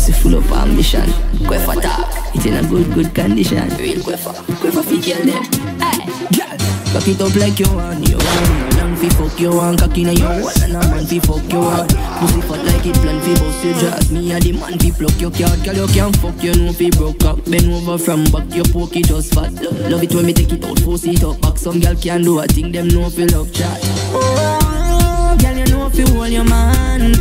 pussy full of ambition. Queffa talk, it in a good, good condition. Real queffa, queffa fi girl them. Hey, girl, cock it up like you want, you want. Long fi fuck you want, cock inna your wall and a man fi fuck you want. Pussy fat like it plan fi bust your jaws. Me a the man fi pluck your card, girl you can't fuck you know fi broke up. Bend over from back, your poke it just fat. Love it when me take it out, force it up back. Some girl can do a thing, them know fi love chat. Oh, girl you know fi hold your man,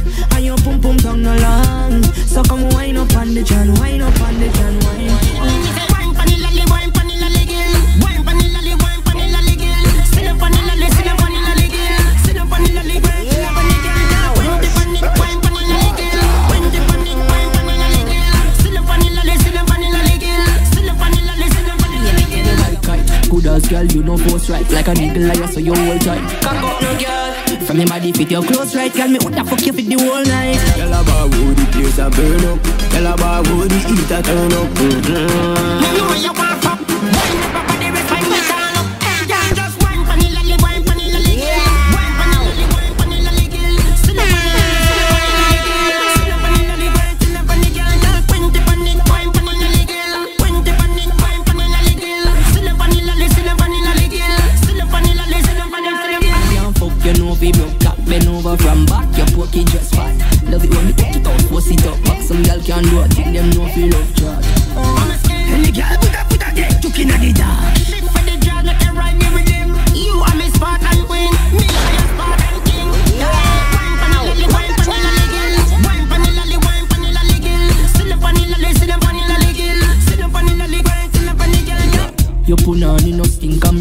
the chan, wind up on the chan, wind. Wine pon the lolly, wine pon the lolly girl. Wine pon the lolly, wine pon the lolly girl. Sit up on the lolly, sit up on the lolly girl. Sit up on the lolly, girl, sit up on the girl. Wine dip on it, wine pon the lolly girl. Wine dip on it, wine pon the lolly girl. Sit up on the lolly, sit up on the lolly girl. Sit up on the lolly, sit up on the lolly girl. like kite. Good as girl, you know post right Like an eagle liar, so you hold tight Cock up no girl From your body fit your clothes right Girl, me woulda fuck you for the whole night place a burn up. Girl a bar wood, the heat a turn up. Mm-hmm. Can do a thing, them know fi love chat I'm a skin. And the girl put a put a get took inna the dark Shit for the drag, not the ride me with them. You are my Spartan queen, me are your Spartan king. Wine the wine pon the. Wine the wine lolly girl. Sit up on the lolly, sit up on the girl. Sit up on the lolly, sit up on the girl. You put on in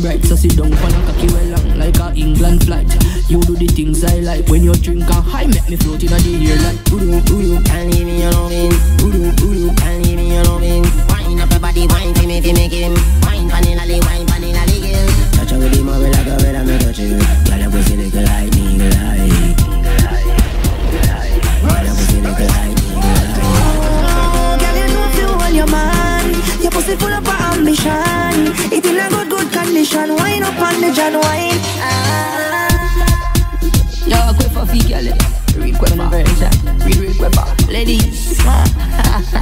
bright So sit down and cocky well long like a England flight You do the things I like When you drink a high make me float in the air like Voodoo, voodoo, can't leave me alone. Voodoo, voodoo, can't condition Wine up on the John wine ah. Yo, queffa fi girl. Real queffa Real, real queffa Ladies